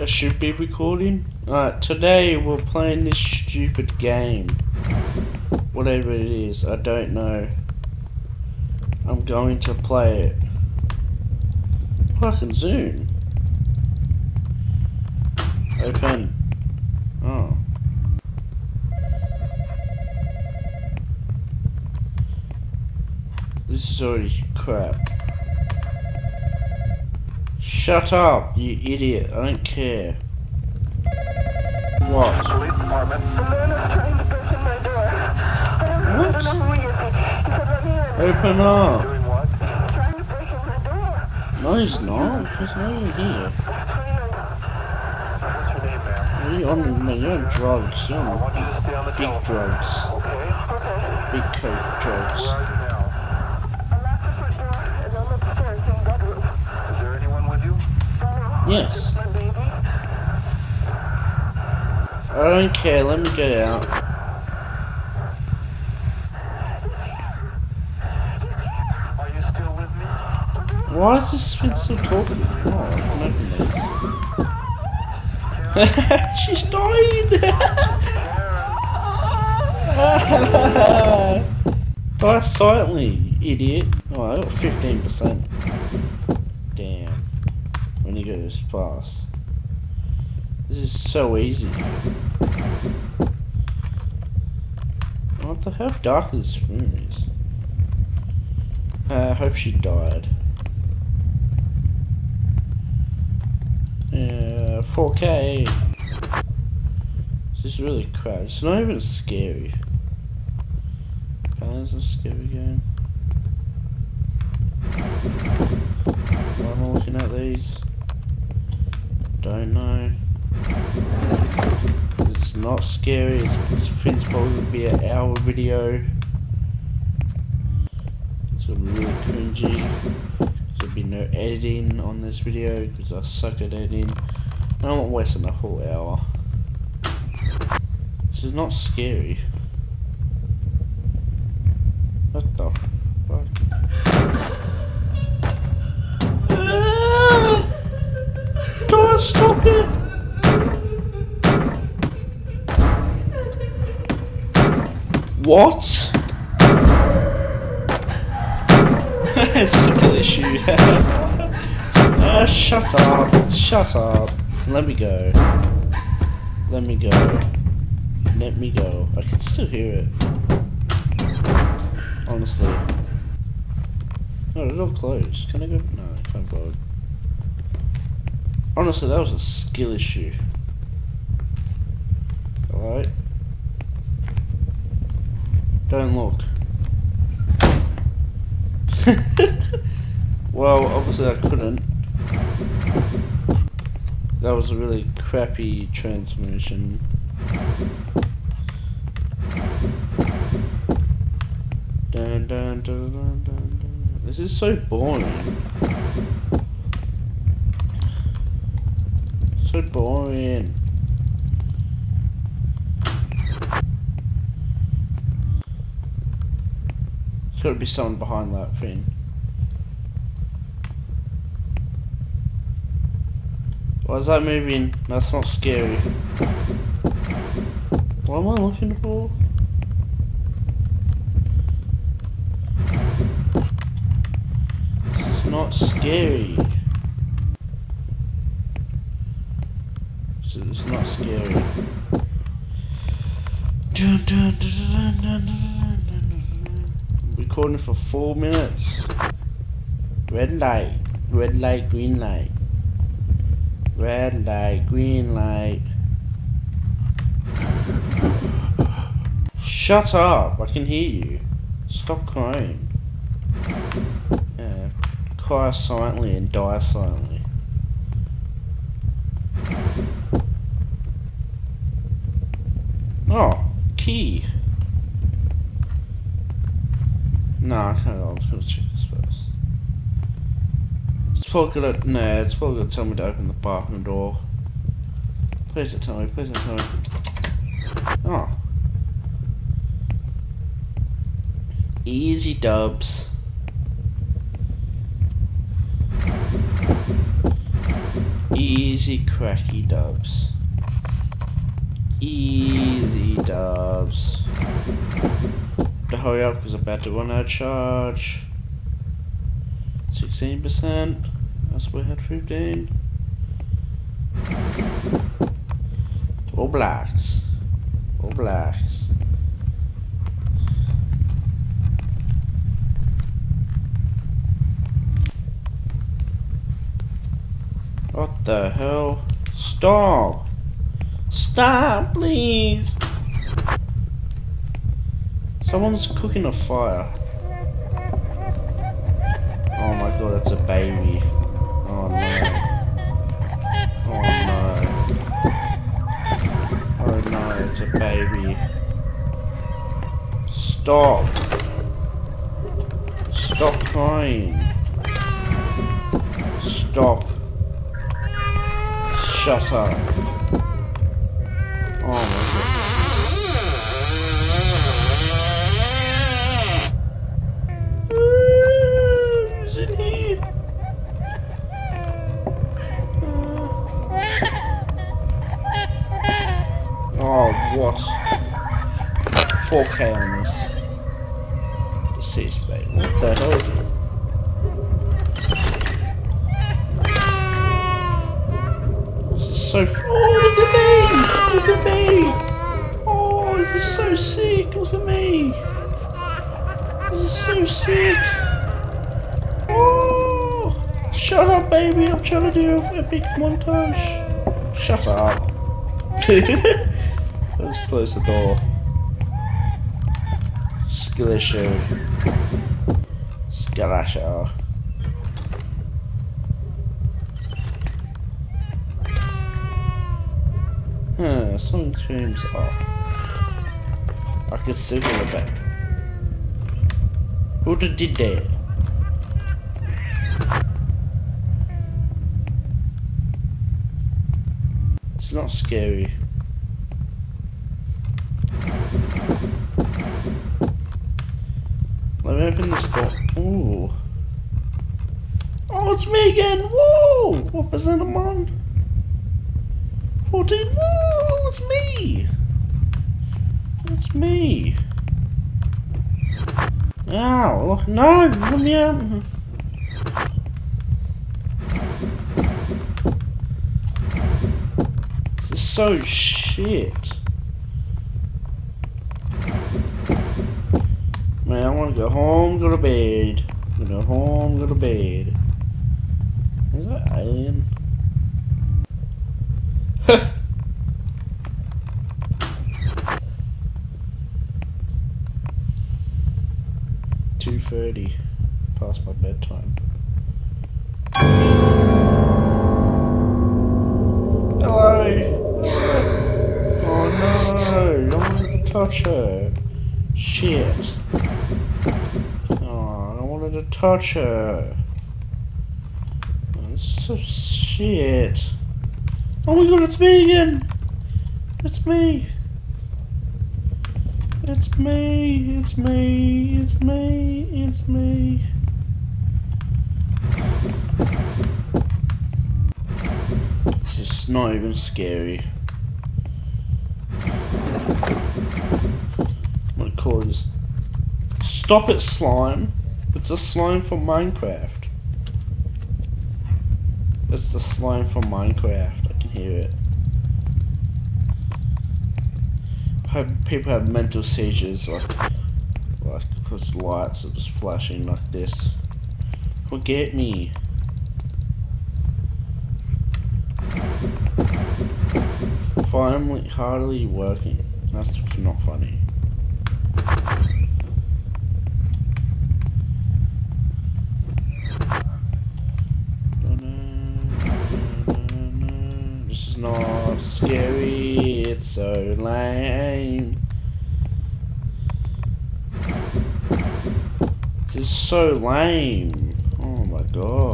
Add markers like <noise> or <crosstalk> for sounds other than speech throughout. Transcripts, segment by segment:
I should be recording. Alright, today we're playing this stupid game. Whatever it is, I don't know. I'm going to play it. Oh, zoom. Open. Oh. This is already crap. Shut up, you idiot. I don't care. What? Police department. The man is trying to burst in my door. I don't, in. Open up. What? Break in my door. No, he's not. There's no one here. What's your name, ma'am? Are you on, man, you're on drugs. You're I on want you to big drugs. Big coke drugs. I locked the front door and I'm upstairs in the bedroom. Is there anyone with you? No, Yes. Care. Let me get out. Why is this Finn still talking? Oh, I. <laughs> She's dying! <laughs> Die silently, idiot. Oh, I got 15%. Fast. This is so easy. What the hell dark this room is? Uh, I hope she died. Yeah, 4K. This is really crap. It's not even scary. It's a scary game. Why am I looking at these? Don't know. It's not scary. It's, it's probably gonna be an hour video. It's gonna be really cringy. There'll be no editing on this video because I suck at editing. I'm not wasting a whole hour. This is not scary. What the stop it! What? <laughs> Skill issue. Ah, <laughs> shut up. Shut up. Let me go. Let me go. Let me go. I can still hear it. Honestly. Oh, the all closed. Can I go? No, I can't go. Honestly, that was a skill issue. Alright. Don't look. <laughs> well, obviously I couldn't. That was a really crappy transmission. Dun, dun, dun. This is so boring. So boring. There's got to be someone behind that thing. Why is that moving? That's not scary. What am I looking for? Is not scary. video. Dun, dun, dun, recording for four minutes. Red light, red light, green light. Red light, green light. Shut up! I can hear you. Stop crying. Yeah, cry silently and die silently. Oh, key. No, I can't. I was gonna check this first. It's probably gonna. Nah, it's probably gonna tell me to open the bathroom door. Please don't tell me. Please don't tell me. Oh. Easy dubs. Easy cracky dubs. Easy dubs. To hurry up because I'm about to run out of charge. 16%. That's we had 15. All blacks. All blacks. What the hell? Stop! Stop, please! Someone's cooking a fire. Oh my god, that's a baby. Oh no. Oh no. Oh no, it's a baby. Stop. Stop crying. Stop. Shut up. Oh, what? 4K on this. Deceased baby. What the hell is it? This is so. Oh, look at me! Oh, this is so sick! Look at me! This is so sick! Oh! Shut up, baby! I'm trying to do a big montage. Shut up. <laughs> Let's close the door. Skillisho. Skalasho. Off. I can see from the back. Who did that? It's not scary. Let me open this door. Ooh. Oh, it's me again! Whoa! What percent am I? 14. Whoa! It's me! It's me! Ow! No! Let me out! This is so shit. Man, I want to go home, go to bed. Go home, go to bed. Is that alien? Two thirty, past my bedtime. Hello. Oh no! I wanted to touch her. Shit. Oh, I wanted to touch her. It's so shit. Oh my god, it's me again! It's me! It's me, it's me, it's me, it's me. This is not even scary. Gonna call this Stop it slime! It's a slime from Minecraft. It's the slime from Minecraft, I can hear it. Have, people have mental seizures like like because lights are just flashing like this. Forget me. Finally, hardly working. That's not funny. Not scary, it's so lame. This is so lame. Oh my god.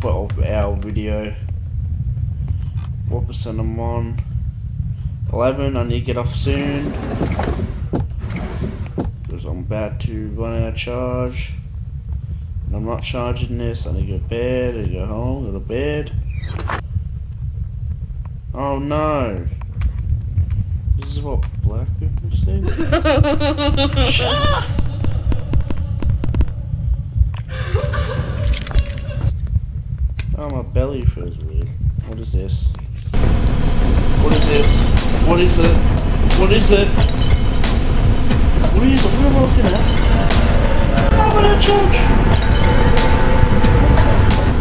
Be like a 12 hour video. What percent I'm on? 11, I need to get off soon. Because I'm about to run out of charge. And I'm not charging this, I need to go to bed, I need to go home, go to bed. Oh no! This is what black people say? <laughs> <laughs> Shut up! Oh, my belly feels weird. What is this? What is this? What is it? What is it? What is it? What am I looking at? I'm at church!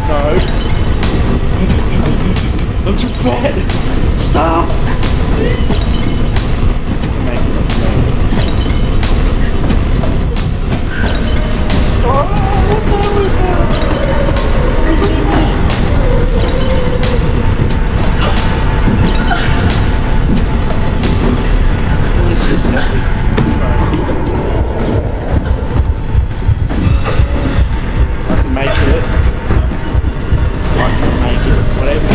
No. I'm too fat! Stop! Make I can make it. I can make it. Whatever.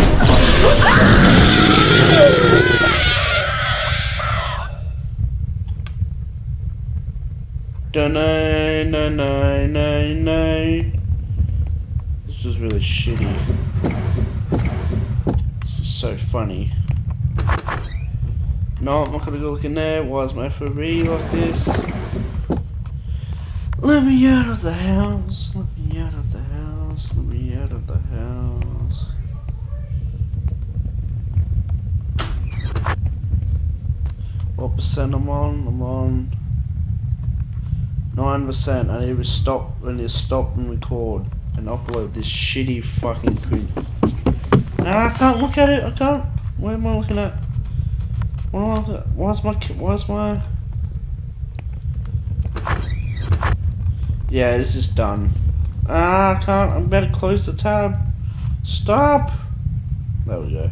Dunno, no, no, no, no. This is really shitty. This is so funny. No, I'm not gonna go look in there. Why is my FOV like this? Let me out of the house. Let me out of the house. Let me out of the house. What percent I'm on? I'm on nine percent. I need to stop. I need to stop and record and upload this shitty fucking. Ah, I can't look at it. I can't. What am I looking at? What am I looking my? Why's my? Yeah, this is done. Ah, I can't. I'm better close the tab. Stop. There we go.